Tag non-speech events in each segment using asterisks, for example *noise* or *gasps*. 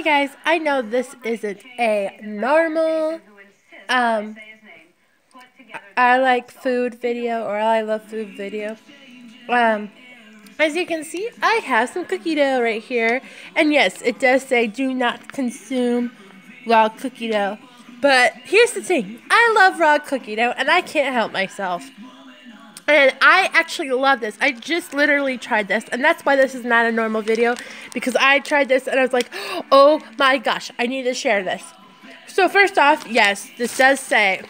Hey guys, I know this isn't a normal, um, I like food video or I love food video. Um, as you can see, I have some cookie dough right here. And yes, it does say do not consume raw cookie dough. But here's the thing. I love raw cookie dough and I can't help myself. And I actually love this. I just literally tried this. And that's why this is not a normal video. Because I tried this and I was like, *gasps* oh my gosh, I need to share this. So first off, yes, this does say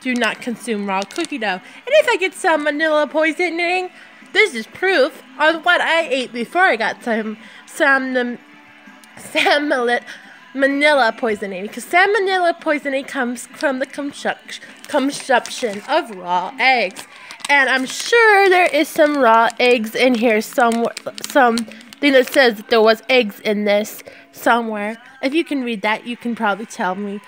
do not consume raw cookie dough. And if I get some manila poisoning, this is proof on what I ate before I got some some um, salmonella manila poisoning because salmonella poisoning comes from the consumption of raw eggs. And I'm sure there is some raw eggs in here somewhere. Something that says that there was eggs in this somewhere. If you can read that, you can probably tell me.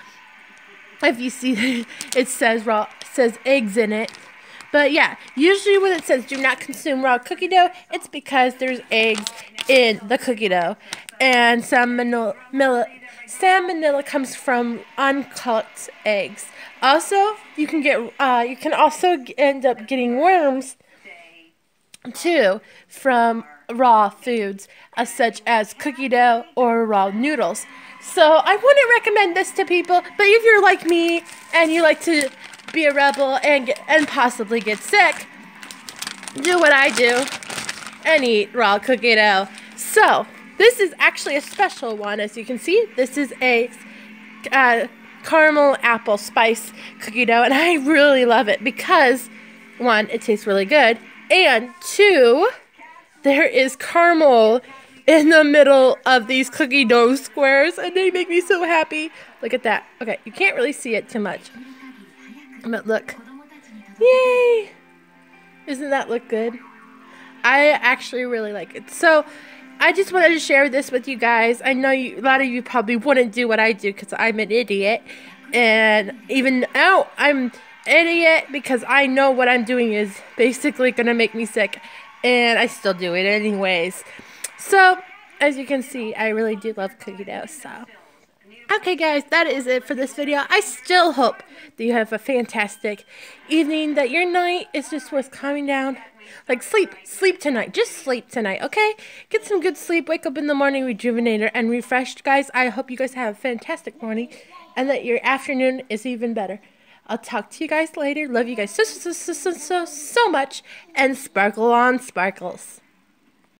If you see *laughs* it says raw says eggs in it. But yeah, usually when it says do not consume raw cookie dough, it's because there's eggs in the cookie dough. And salmonella, salmonella comes from uncooked eggs. Also, you can get uh, you can also end up getting worms too from raw foods uh, such as cookie dough or raw noodles. So I wouldn't recommend this to people, but if you're like me and you like to be a rebel and get, and possibly get sick, do what I do and eat raw cookie dough. So this is actually a special one, as you can see. This is a uh, caramel apple spice cookie dough, and *laughs* I really love it because, one, it tastes really good, and two, there is caramel in the middle of these cookie dough squares, and they make me so happy. Look at that. Okay, you can't really see it too much, but look. Yay! Doesn't that look good? I actually really like it. So, I just wanted to share this with you guys. I know you, a lot of you probably wouldn't do what I do because I'm an idiot. And even now, I'm idiot because I know what I'm doing is basically going to make me sick. And I still do it anyways. So, as you can see, I really do love cookie dough. So, okay guys, that is it for this video. I still hope that you have a fantastic evening, that your night is just worth calming down. Like sleep, sleep tonight. Just sleep tonight, okay? Get some good sleep. Wake up in the morning rejuvenated and refreshed, guys. I hope you guys have a fantastic morning and that your afternoon is even better. I'll talk to you guys later. Love you guys so, so, so, so, so, so much. And sparkle on sparkles.